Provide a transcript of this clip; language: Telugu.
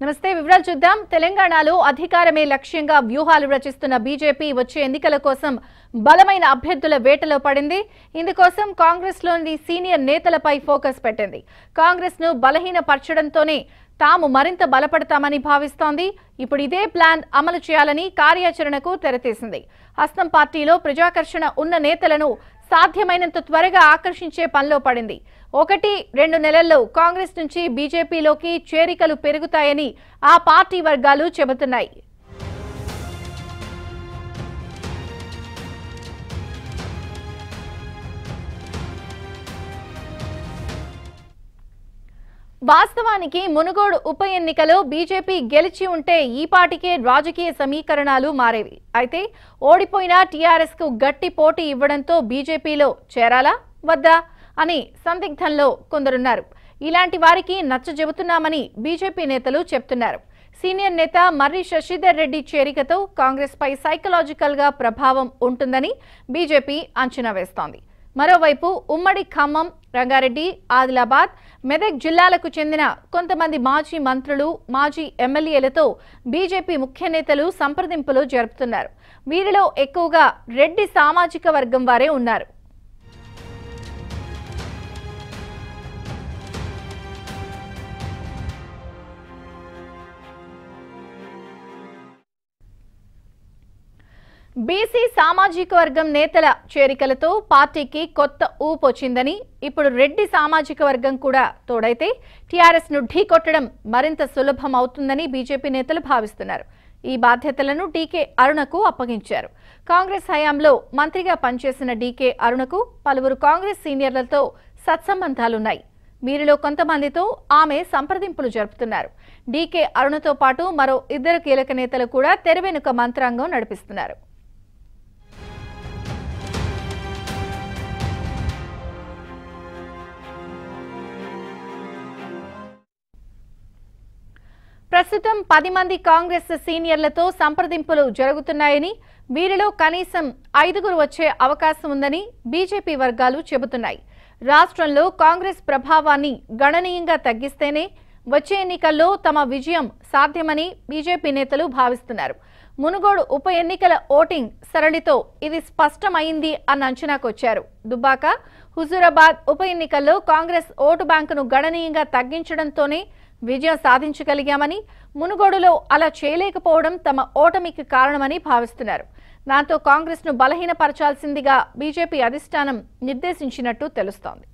నమస్తే వివరాలు చూద్దాం. తెలంగాణలో అధికారమే లక్ష్యంగా వ్యూహాలు రచిస్తున్న బీజేపీ వచ్చే ఎన్నికల కోసం బలమైన అభ్యర్థుల వేటలో పడింది. ఇందుకోసం కాంగ్రెస్లోని సీనియర్ నేతలపై ఫోకస్ పెట్టింది. కాంగ్రెస్ను బలహీనపరచడంతోనే తాము మరింత బలపడతామని భావిస్తోంది. ఇప్పుడు ఇదే ప్లాన్ అమలు చేయాలని కార్యాచరణకు తెరతీసింది. హస్తం పార్టీలో ప్రజాకర్షణ ఉన్న నేతలను సాధ్యమైనంత త్వరగా ఆకర్షించే పనిలో పడింది. ఒకటి రెండు నెలల్లో కాంగ్రెస్ నుంచి బీజేపీలోకి చేరికలు పెరుగుతాయని ఆ పార్టీ వర్గాలు చెబుతున్నాయి. వాస్తవానికి మునుగోడు ఉప ఎన్నికలో బీజేపీ గెలిచి ఉంటే ఈ పాటికే రాజకీయ సమీకరణాలు మారేవి. అయితే ఓడిపోయిన టీఆర్ఎస్కు గట్టి పోటీ ఇవ్వడంతో బీజేపీలో చేరాలా? వద్దా? అని సందిగ్ధంలో కొందరున్నారు. ఇలాంటి వారికి నచ్చ చెబుతున్నామని బీజేపీ నేతలు చెప్తున్నారు. సీనియర్ నేత మర్రి శశిధర్ రెడ్డి చేరికతో కాంగ్రెస్ పై సైకలాజికల్గా ప్రభావం ఉంటుందని బీజేపీ అంచనా వేస్తోంది. మరోవైపు ఉమ్మడి ఖమ్మం రంగారెడ్డి ఆదిలాబాద్ మెదక్ జిల్లాలకు చెందిన కొంతమంది మాజీ మంత్రులు మాజీ ఎమ్మెల్యేలతో బీజేపీ ముఖ్య నేతలు సంప్రదింపులు జరుపుతున్నారు. వీరిలో ఎక్కువగా రెడ్డి సామాజిక వర్గం వారే ఉన్నారు. బీసీ సామాజిక వర్గం నేతల చేరికలతో పార్టీకి కొత్త ఊపు వచ్చిందని ఇప్పుడు రెడ్డి సామాజిక వర్గం కూడా తోడైతే టీఆర్ఎస్ను ఢీకొట్టడం మరింత సులభం అవుతుందని బీజేపీ నేతలు భావిస్తున్నారు. ఈ బాధ్యతలను డీకే అరుణకు అప్పగించారు. కాంగ్రెస్ హయాంలో మంత్రిగా పనిచేసిన డీకే అరుణకు పలువురు కాంగ్రెస్ సీనియర్లతో సత్సంబంధాలున్నాయి. వీరిలో కొంతమందితో ఆమె సంప్రదింపులు జరుపుతున్నారు. డీకే అరుణతో పాటు మరో ఇద్దరు కీలక నేతలు కూడా తెరవెనుక మంత్రాంగం నడిపిస్తున్నారు. ప్రస్తుతం పది మంది కాంగ్రెస్ సీనియర్లతో సంప్రదింపులు జరుగుతున్నాయని వీరిలో కనీసం ఐదుగురు వచ్చే అవకాశం ఉందని బీజేపీ వర్గాలు చెబుతున్నాయి. రాష్ట్రంలో కాంగ్రెస్ ప్రభావాన్ని గణనీయంగా తగ్గిస్తేనే వచ్చే ఎన్నికల్లో తమ విజయం సాధ్యమని బీజేపీ నేతలు భావిస్తున్నారు. మునుగోడు ఉప ఎన్నికల ఓటింగ్ సరళితో ఇది స్పష్టమైంది అన్న అంచనాకొచ్చారు. దుబ్బాక హుజూరాబాద్ ఉప ఎన్నికల్లో కాంగ్రెస్ ఓటు బ్యాంకును గణనీయంగా తగ్గించడంతోనే విజయం సాధించగలిగామని మునుగోడులో అలా చేయలేకపోవడం తమ ఓటమికి కారణమని భావిస్తున్నారు. దాంతో కాంగ్రెస్ను బలహీనపరచాల్సిందిగా బీజేపీ అధిష్టానం నిర్దేశించినట్టు తెలుస్తోంది.